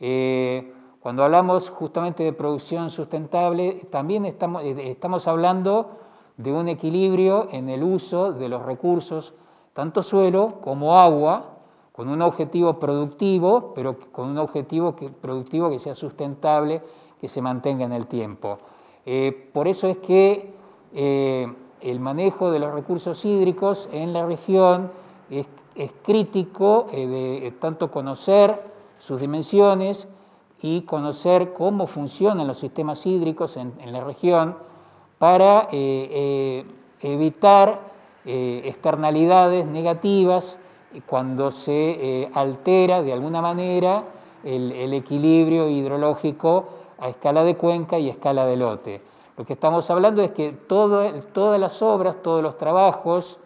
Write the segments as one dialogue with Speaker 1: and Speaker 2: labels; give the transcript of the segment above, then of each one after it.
Speaker 1: Eh, cuando hablamos justamente de producción sustentable, también estamos, eh, estamos hablando de un equilibrio en el uso de los recursos, tanto suelo como agua, con un objetivo productivo, pero con un objetivo productivo que sea sustentable, que se mantenga en el tiempo. Eh, por eso es que el manejo de los recursos hídricos en la región es, crítico, de tanto conocer sus dimensiones y conocer cómo funcionan los sistemas hídricos en, la región para evitar externalidades negativas cuando se eh, altera de alguna manera el, equilibrio hidrológico a escala de cuenca y a escala de lote. Lo que estamos hablando es que todas las obras, todos los trabajos,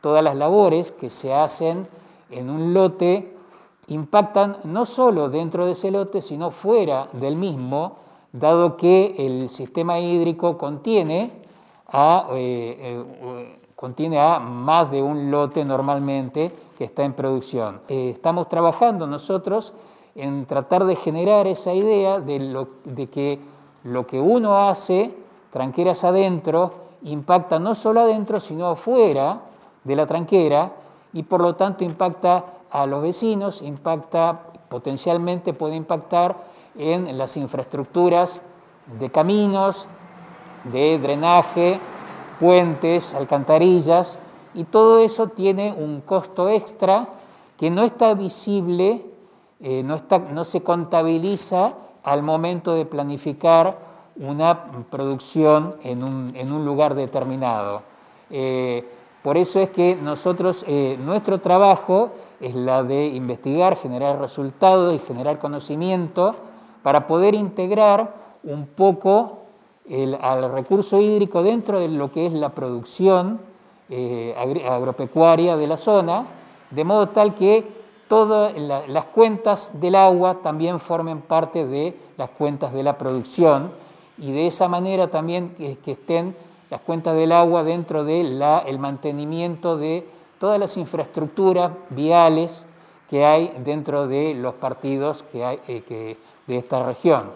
Speaker 1: todas las labores que se hacen en un lote impactan no solo dentro de ese lote, sino fuera del mismo, dado que el sistema hídrico contiene a, eh, eh, contiene a más de un lote normalmente que está en producción. Eh, estamos trabajando nosotros en tratar de generar esa idea de, de que lo que uno hace, tranqueras adentro, impacta no solo adentro, sino afuera de la tranquera y por lo tanto impacta a los vecinos, impacta potencialmente puede impactar en las infraestructuras de caminos, de drenaje, puentes, alcantarillas, y todo eso tiene un costo extra que no está visible, eh, no, está, no, se contabiliza al momento de planificar una producción en un, lugar determinado. Eh, por eso es que nosotros, eh, nuestro trabajo es la de investigar, generar resultados y generar conocimiento para poder integrar un poco al recurso hídrico dentro de lo que es la producción eh, agropecuaria de la zona, de modo tal que todas las cuentas del agua también formen parte de las cuentas de la producción y de esa manera también que, estén las cuentas del agua dentro del el mantenimiento de todas las infraestructuras viales que hay dentro de los partidos que hay, eh, de esta región.